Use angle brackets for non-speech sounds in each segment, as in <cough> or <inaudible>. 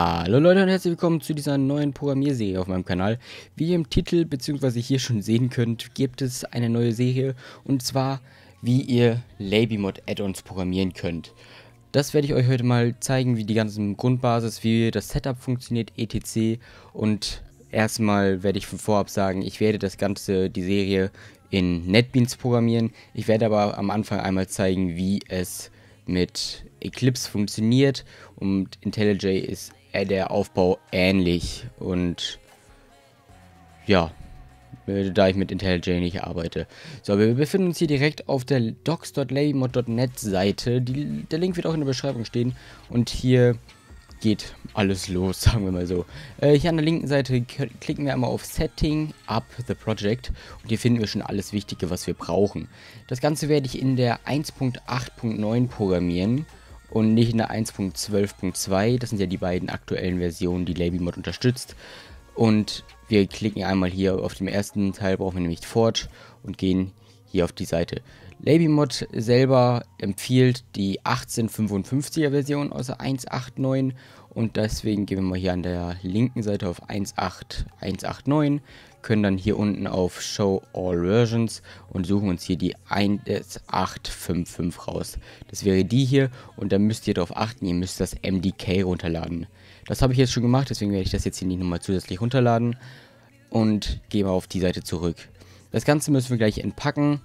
Hallo Leute und herzlich willkommen zu dieser neuen Programmierserie auf meinem Kanal. Wie ihr im Titel bzw. hier schon sehen könnt, gibt es eine neue Serie und zwar wie ihr LabyMod Add-ons programmieren könnt. Das werde ich euch heute mal zeigen, wie die ganzen Grundbasis, wie das Setup funktioniert, etc. Und erstmal werde ich von vorab sagen, ich werde das Ganze, die Serie in NetBeans programmieren. Ich werde aber am Anfang einmal zeigen, wie es mit Eclipse funktioniert und IntelliJ ist der Aufbau ähnlich und ja, äh, da ich mit IntelliJ nicht arbeite. So, wir befinden uns hier direkt auf der docs.labymod.net Seite. Die, der Link wird auch in der Beschreibung stehen und hier geht alles los, <laughs> sagen wir mal so. Äh, hier an der linken Seite klicken wir einmal auf Setting Up the Project und hier finden wir schon alles Wichtige, was wir brauchen. Das Ganze werde ich in der 1.8.9 programmieren und nicht in der 1.12.2. Das sind ja die beiden aktuellen Versionen, die LabyMod unterstützt. Und wir klicken einmal hier auf dem ersten Teil, brauchen wir nämlich Forge und gehen hier auf die Seite. LabyMod selber empfiehlt die 1855er Version aus der 1.8.9 und deswegen gehen wir mal hier an der linken Seite auf 1.8.1.8.9 können dann hier unten auf Show All Versions und suchen uns hier die 1855 raus. Das wäre die hier und da müsst ihr darauf achten, ihr müsst das MDK runterladen. Das habe ich jetzt schon gemacht, deswegen werde ich das jetzt hier nicht nochmal zusätzlich runterladen und gehe mal auf die Seite zurück. Das Ganze müssen wir gleich entpacken,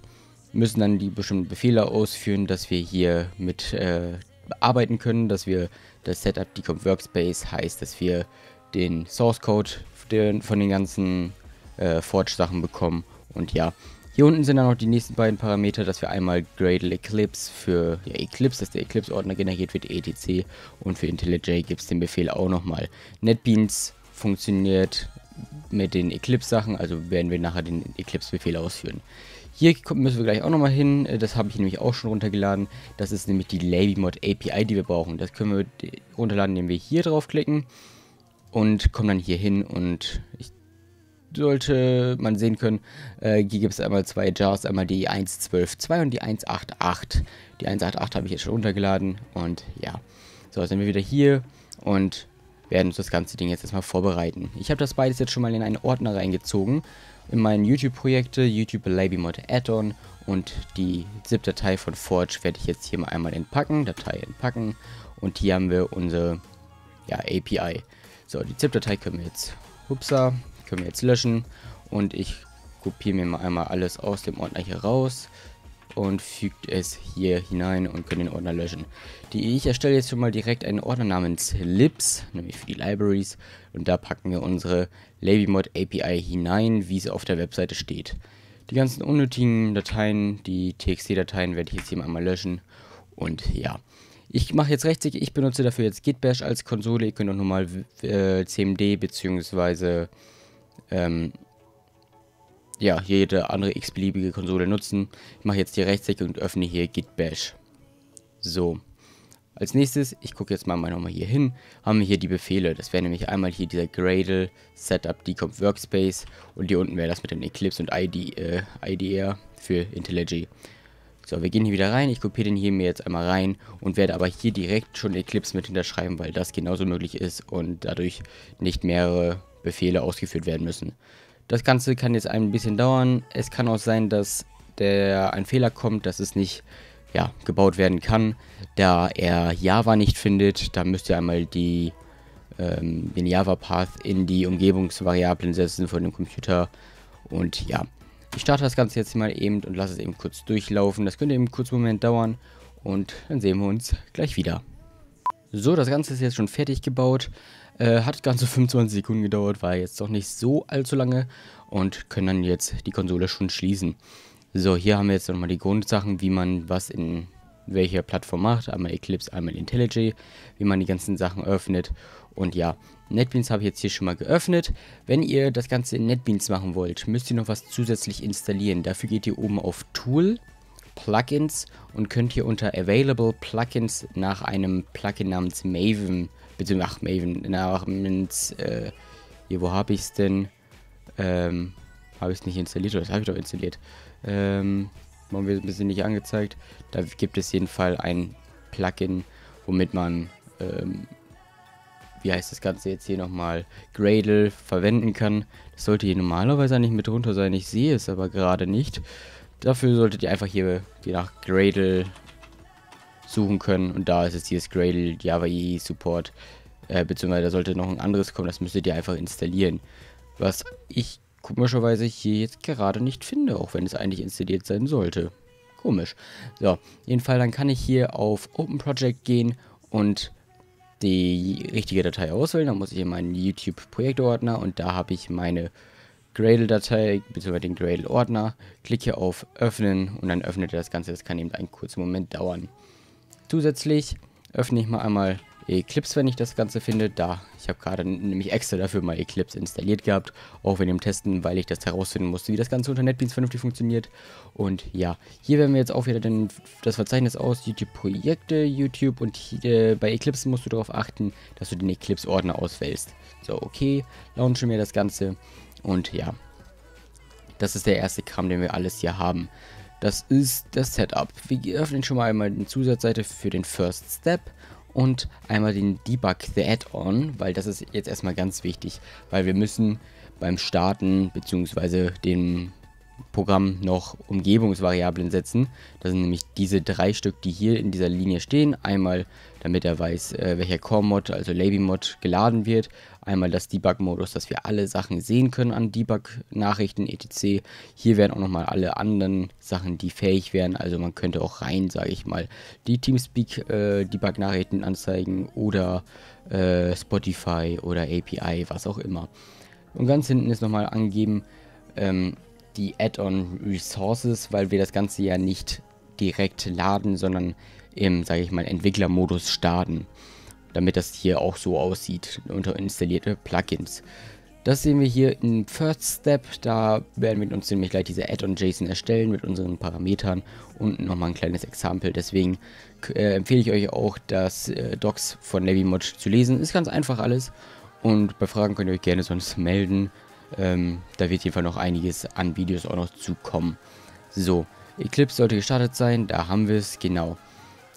müssen dann die bestimmten Befehle ausführen, dass wir hier mit äh, arbeiten können, dass wir das Setup Decomp Workspace heißt, dass wir den Source Code von den ganzen äh, Forge-Sachen bekommen. Und ja, hier unten sind dann noch die nächsten beiden Parameter, dass wir einmal Gradle Eclipse für ja, Eclipse, dass der Eclipse-Ordner generiert wird, etc. Und für IntelliJ gibt es den Befehl auch nochmal. NetBeans funktioniert mit den Eclipse-Sachen, also werden wir nachher den Eclipse-Befehl ausführen. Hier müssen wir gleich auch nochmal hin, äh, das habe ich nämlich auch schon runtergeladen. Das ist nämlich die LabyMod API, die wir brauchen. Das können wir runterladen, indem wir hier draufklicken und kommen dann hier hin und ich sollte man sehen können, äh, hier gibt es einmal zwei Jars, einmal die 1.12.2 und die 1.8.8. Die 1.8.8 habe ich jetzt schon runtergeladen und ja. So, sind wir wieder hier und werden uns das ganze Ding jetzt erstmal vorbereiten. Ich habe das beides jetzt schon mal in einen Ordner reingezogen, in meinen YouTube-Projekte, YouTube LabyMod Add-on und die ZIP-Datei von Forge werde ich jetzt hier mal einmal entpacken, Datei entpacken und hier haben wir unsere ja, API. So, die ZIP-Datei können wir jetzt, hupsa, können wir jetzt löschen und ich kopiere mir mal einmal alles aus dem Ordner hier raus und fügt es hier hinein und können den Ordner löschen. Die, ich erstelle jetzt schon mal direkt einen Ordner namens Libs, nämlich für die Libraries und da packen wir unsere LabyMod API hinein, wie es auf der Webseite steht. Die ganzen unnötigen Dateien, die TXT-Dateien werde ich jetzt hier mal einmal löschen und ja. Ich mache jetzt rechtsklick, ich benutze dafür jetzt Gitbash als Konsole, ihr könnt auch nochmal äh, CMD bzw ähm, ja, jede andere x-beliebige Konsole nutzen. Ich mache jetzt die Rechtsklick und öffne hier Git Bash. So. Als nächstes, ich gucke jetzt mal nochmal hier hin, haben wir hier die Befehle. Das wäre nämlich einmal hier dieser Gradle, Setup, Decomp Workspace und hier unten wäre das mit dem Eclipse und ID, äh, IDR für IntelliJ. So, wir gehen hier wieder rein. Ich kopiere den hier mir jetzt einmal rein und werde aber hier direkt schon Eclipse mit hinterschreiben, weil das genauso möglich ist und dadurch nicht mehrere Befehle ausgeführt werden müssen. Das Ganze kann jetzt ein bisschen dauern. Es kann auch sein, dass der ein Fehler kommt, dass es nicht ja, gebaut werden kann, da er Java nicht findet. Da müsst ihr einmal die, ähm, den Java-Path in die Umgebungsvariablen setzen von dem Computer. Und ja, ich starte das Ganze jetzt mal eben und lasse es eben kurz durchlaufen. Das könnte eben kurz einen Moment dauern und dann sehen wir uns gleich wieder. So, das Ganze ist jetzt schon fertig gebaut. Äh, hat ganze 25 Sekunden gedauert, war jetzt doch nicht so allzu lange und können dann jetzt die Konsole schon schließen. So, hier haben wir jetzt nochmal die Grundsachen, wie man was in welcher Plattform macht. Einmal Eclipse, einmal IntelliJ, wie man die ganzen Sachen öffnet. Und ja, NetBeans habe ich jetzt hier schon mal geöffnet. Wenn ihr das Ganze in NetBeans machen wollt, müsst ihr noch was zusätzlich installieren. Dafür geht ihr oben auf Tool, Plugins und könnt hier unter Available Plugins nach einem Plugin namens Maven beziehungsweise ach, Maven, namens, äh, hier, wo habe ich es denn? Ähm, habe ich es nicht installiert, oder das habe ich doch installiert. Ähm, warum wird es ein bisschen nicht angezeigt? Da gibt es jedenfalls ein Plugin, womit man, ähm, wie heißt das Ganze jetzt hier nochmal, Gradle verwenden kann. Das sollte hier normalerweise eigentlich mit drunter sein. Ich sehe es aber gerade nicht. Dafür solltet ihr einfach hier, hier nach Gradle suchen können. Und da ist es hier das Gradle Java EE Support. Äh, beziehungsweise da sollte noch ein anderes kommen. Das müsstet ihr einfach installieren. Was ich komischerweise hier jetzt gerade nicht finde, auch wenn es eigentlich installiert sein sollte. Komisch. So, jedenfalls dann kann ich hier auf Open Project gehen und die richtige Datei auswählen. Dann muss ich in meinen YouTube-Projektordner und da habe ich meine Gradle-Datei bzw. den Gradle-Ordner. Klicke auf Öffnen und dann öffnet er das Ganze. Das kann eben einen kurzen Moment dauern. Zusätzlich öffne ich mal einmal Eclipse, wenn ich das Ganze finde. Da, ich habe gerade nämlich extra dafür mal Eclipse installiert gehabt, auch wenn dem Testen, weil ich das herausfinden musste, wie das Ganze unter NetBeans vernünftig funktioniert. Und ja, hier werden wir jetzt auch wieder den, das Verzeichnis aus, YouTube-Projekte, YouTube und hier, bei Eclipse musst du darauf achten, dass du den Eclipse-Ordner auswählst. So, okay, launchen wir das Ganze und ja, das ist der erste Kram, den wir alles hier haben. Das ist das Setup. Wir öffnen schon mal einmal die Zusatzseite für den First Step und einmal den Debug the Add-on, weil das ist jetzt erstmal ganz wichtig, weil wir müssen beim Starten bzw. dem Programm noch Umgebungsvariablen setzen. Das sind nämlich diese drei Stück, die hier in dieser Linie stehen. Einmal, damit er weiß, äh, welcher Core-Mod, also Laby-Mod, geladen wird. Einmal das Debug-Modus, dass wir alle Sachen sehen können an Debug-Nachrichten, etc. Hier werden auch nochmal alle anderen Sachen, die fähig wären. Also man könnte auch rein, sage ich mal, die Teamspeak-Debug-Nachrichten äh, anzeigen oder äh, Spotify oder API, was auch immer. Und ganz hinten ist nochmal angegeben, ähm, die Add-on Resources, weil wir das Ganze ja nicht direkt laden, sondern im, sage ich mal, Entwicklermodus starten. Damit das hier auch so aussieht unter installierte Plugins. Das sehen wir hier im First Step. Da werden wir uns nämlich gleich diese Add-on-JSON erstellen mit unseren Parametern und nochmal ein kleines Exempel. Deswegen äh, empfehle ich euch auch, das äh, Docs von LevyMod zu lesen. Ist ganz einfach alles. Und bei Fragen könnt ihr euch gerne sonst melden. Ähm, da wird jedenfalls noch einiges an Videos auch noch zukommen. So, Eclipse sollte gestartet sein, da haben wir es, genau.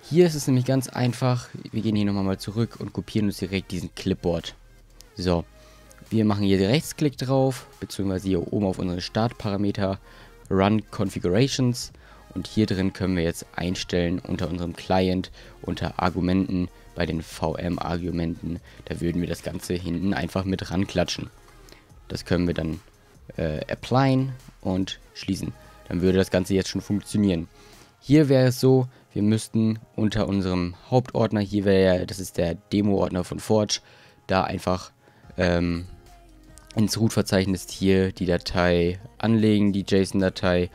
Hier ist es nämlich ganz einfach, wir gehen hier nochmal mal zurück und kopieren uns direkt diesen Clipboard. So, wir machen hier Rechtsklick drauf, beziehungsweise hier oben auf unsere Startparameter, Run Configurations und hier drin können wir jetzt einstellen unter unserem Client, unter Argumenten, bei den VM-Argumenten, da würden wir das Ganze hinten einfach mit ranklatschen. Das können wir dann äh, applyen und schließen. Dann würde das Ganze jetzt schon funktionieren. Hier wäre es so, wir müssten unter unserem Hauptordner, hier wäre ja, das ist der Demo-Ordner von Forge, da einfach ähm, ins Root-Verzeichnis hier die Datei anlegen, die JSON-Datei.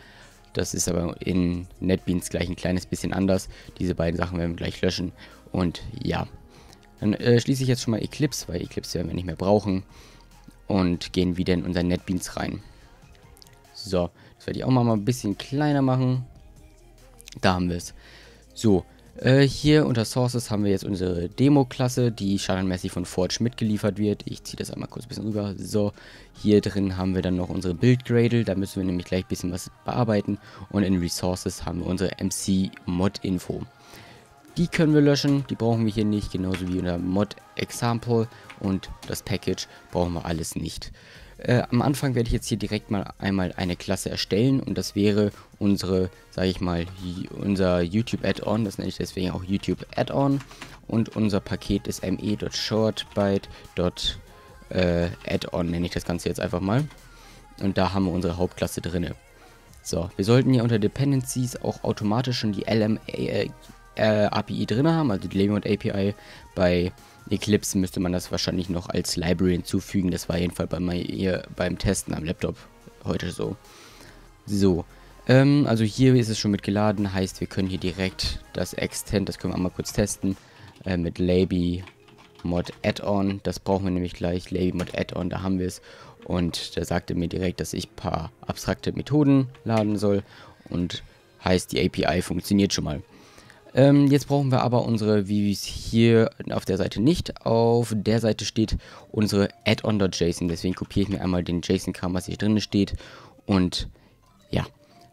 Das ist aber in NetBeans gleich ein kleines bisschen anders. Diese beiden Sachen werden wir gleich löschen. Und ja, dann äh, schließe ich jetzt schon mal Eclipse, weil Eclipse werden wir nicht mehr brauchen und gehen wieder in unser NetBeans rein. So, das werde ich auch mal ein bisschen kleiner machen. Da haben wir es. So, äh, hier unter Sources haben wir jetzt unsere Demo-Klasse, die standardmäßig von Forge mitgeliefert wird. Ich ziehe das einmal kurz ein bisschen rüber. So, hier drin haben wir dann noch unsere Build-Gradle, da müssen wir nämlich gleich ein bisschen was bearbeiten. Und in Resources haben wir unsere MC-Mod-Info. Die können wir löschen, die brauchen wir hier nicht, genauso wie unter Mod Example und das Package brauchen wir alles nicht. Äh, am Anfang werde ich jetzt hier direkt mal einmal eine Klasse erstellen und das wäre unsere, sage ich mal, unser YouTube Add-on, das nenne ich deswegen auch YouTube Add-on und unser Paket ist me.shortbyte.add-on, nenne ich das Ganze jetzt einfach mal. Und da haben wir unsere Hauptklasse drin. So, wir sollten hier unter Dependencies auch automatisch schon die LM äh, äh, API drin haben, also die Lemon API. Bei Eclipse müsste man das wahrscheinlich noch als Library hinzufügen. Das war jedenfalls bei mir beim Testen am Laptop heute so. So, ähm, also hier ist es schon mit geladen, heißt wir können hier direkt das Extend, das können wir mal kurz testen, äh, mit Laby Mod Add-on. Das brauchen wir nämlich gleich, Laby Mod Add-on, da haben wir es. Und da sagte mir direkt, dass ich ein paar abstrakte Methoden laden soll. Und heißt, die API funktioniert schon mal. Ähm, jetzt brauchen wir aber unsere, wie es hier auf der Seite nicht, auf der Seite steht unsere add-on.json. Deswegen kopiere ich mir einmal den JSON-Kram, was hier drin steht. Und ja,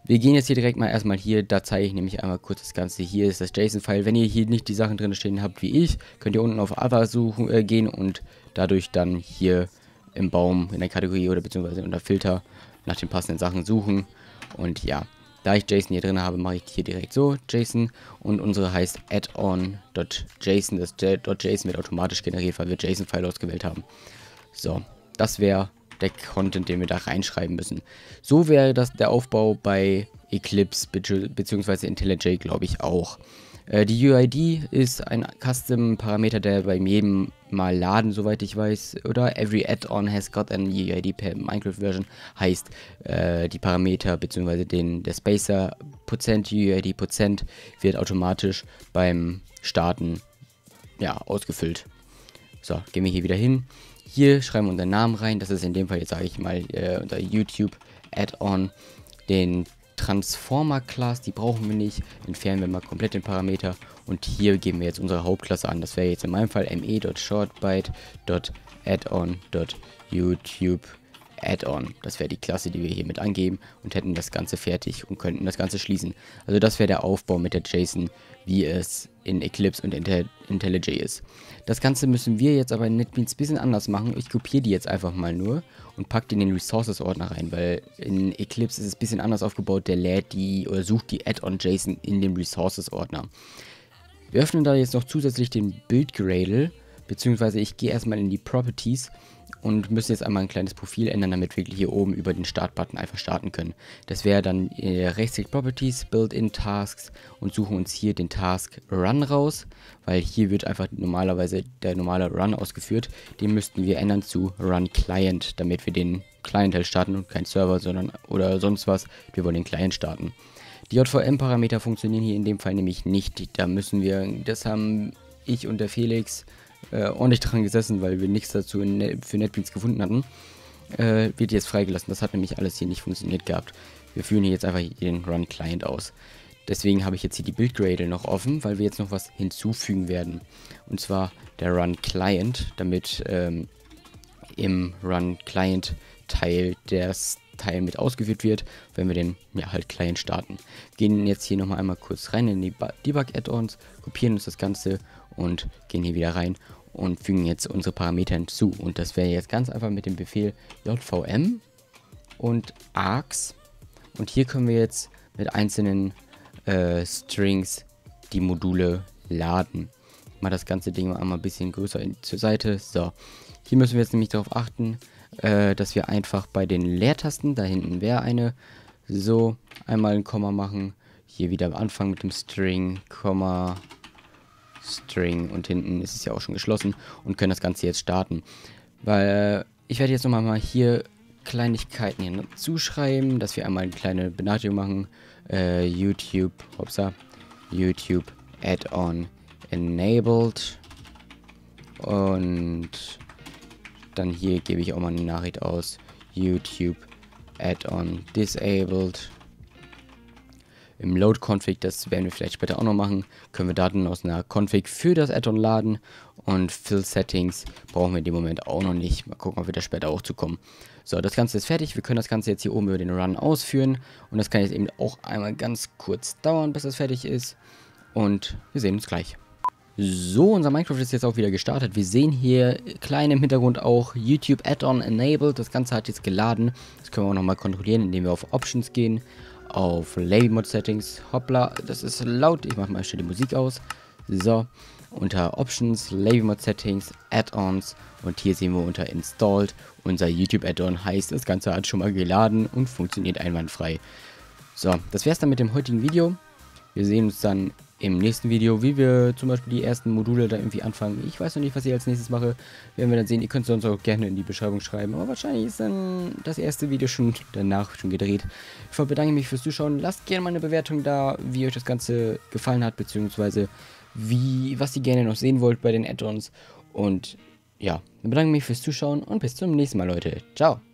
Wir gehen jetzt hier direkt mal erstmal hier, da zeige ich nämlich einmal kurz das Ganze. Hier ist das JSON-File. Wenn ihr hier nicht die Sachen drin stehen habt wie ich, könnt ihr unten auf Other suchen, äh, gehen und dadurch dann hier im Baum in der Kategorie oder beziehungsweise unter Filter nach den passenden Sachen suchen. Und ja, da ich JSON hier drin habe, mache ich hier direkt so, JSON. Und unsere heißt addon.json. Das .json wird automatisch generiert, weil wir JSON-File ausgewählt haben. So, das wäre der Content, den wir da reinschreiben müssen. So wäre das der Aufbau bei Eclipse bzw. IntelliJ, glaube ich, auch. Äh, die UID ist ein Custom-Parameter, der bei jedem Mal laden, soweit ich weiß. Oder every add-on has got an UID per Minecraft-Version. Heißt, äh, die Parameter bzw. der Spacer Prozent, UID Prozent wird automatisch beim Starten ja, ausgefüllt. So, gehen wir hier wieder hin. Hier schreiben wir unseren Namen rein. Das ist in dem Fall jetzt, sage ich mal, äh, unser YouTube Add-on. Den Transformer Class, die brauchen wir nicht. Entfernen wir mal komplett den Parameter. Und hier geben wir jetzt unsere Hauptklasse an. Das wäre jetzt in meinem Fall me.shortbyte.addon.youtube Add-on. Das wäre die Klasse, die wir hier mit angeben und hätten das Ganze fertig und könnten das Ganze schließen. Also das wäre der Aufbau mit der JSON, wie es in Eclipse und IntelliJ ist. Das Ganze müssen wir jetzt aber in NetBeans ein bisschen anders machen. Ich kopiere die jetzt einfach mal nur und packe die in den Resources-Ordner rein, weil in Eclipse ist es ein bisschen anders aufgebaut. Der lädt die oder sucht die Add-on-JSON in dem Resources-Ordner. Wir öffnen da jetzt noch zusätzlich den Build-Gradle, beziehungsweise ich gehe erstmal in die Properties und müssen jetzt einmal ein kleines Profil ändern, damit wir hier oben über den Start-Button einfach starten können. Das wäre dann äh, rechtsklick Properties, Build-in Tasks und suchen uns hier den Task Run raus, weil hier wird einfach normalerweise der normale Run ausgeführt. Den müssten wir ändern zu Run Client, damit wir den Client halt starten und kein Server, sondern oder sonst was. Wir wollen den Client starten. Die JVM-Parameter funktionieren hier in dem Fall nämlich nicht. Da müssen wir, das haben ich und der Felix äh, ordentlich dran gesessen, weil wir nichts dazu Net für NetBeans gefunden hatten, äh, wird jetzt freigelassen. Das hat nämlich alles hier nicht funktioniert gehabt. Wir führen hier jetzt einfach den Run Client aus. Deswegen habe ich jetzt hier die Build Gradle noch offen, weil wir jetzt noch was hinzufügen werden. Und zwar der Run Client, damit ähm, im Run Client Teil des Teil mit ausgeführt wird, wenn wir den ja, halt Client starten. Gehen jetzt hier nochmal einmal kurz rein in die Debug-Add-ons, kopieren uns das Ganze und gehen hier wieder rein und fügen jetzt unsere Parameter hinzu. Und das wäre jetzt ganz einfach mit dem Befehl jvm und args. Und hier können wir jetzt mit einzelnen äh, Strings die Module laden. Mal das ganze Ding mal ein bisschen größer zur Seite. So, hier müssen wir jetzt nämlich darauf achten, äh, dass wir einfach bei den Leertasten, da hinten wäre eine, so einmal ein Komma machen. Hier wieder am Anfang mit dem String, Komma, String und hinten ist es ja auch schon geschlossen und können das Ganze jetzt starten. Weil äh, ich werde jetzt nochmal mal hier Kleinigkeiten hier zuschreiben, dass wir einmal eine kleine Benachrichtigung machen. Äh, YouTube, hoppsa, YouTube Add-on enabled und dann hier gebe ich auch mal eine Nachricht aus. YouTube Add-on disabled im Load-Config, das werden wir vielleicht später auch noch machen, können wir Daten aus einer Config für das Add-on laden und Fill-Settings brauchen wir in dem Moment auch noch nicht. Mal gucken, ob wir da später auch zu kommen. So, das Ganze ist fertig. Wir können das Ganze jetzt hier oben über den Run ausführen und das kann jetzt eben auch einmal ganz kurz dauern, bis das fertig ist und wir sehen uns gleich. So, unser Minecraft ist jetzt auch wieder gestartet. Wir sehen hier klein im Hintergrund auch YouTube Add-on Enabled. Das Ganze hat jetzt geladen. Das können wir auch nochmal kontrollieren, indem wir auf Options gehen auf Label Mod Settings. Hoppla, das ist laut. Ich mache mal schnell die Musik aus. So, unter Options, Label Mod Settings, Add-ons und hier sehen wir unter Installed. Unser YouTube Add-on heißt, das Ganze hat schon mal geladen und funktioniert einwandfrei. So, das wäre es dann mit dem heutigen Video. Wir sehen uns dann im nächsten Video, wie wir zum Beispiel die ersten Module da irgendwie anfangen. Ich weiß noch nicht, was ich als nächstes mache. Werden wir dann sehen. Ihr könnt es uns auch gerne in die Beschreibung schreiben. Aber wahrscheinlich ist dann das erste Video schon danach schon gedreht. Ich bedanke mich fürs Zuschauen. Lasst gerne mal eine Bewertung da, wie euch das Ganze gefallen hat, beziehungsweise wie, was ihr gerne noch sehen wollt bei den Add-ons. Und ja, bedanke mich fürs Zuschauen und bis zum nächsten Mal, Leute. Ciao.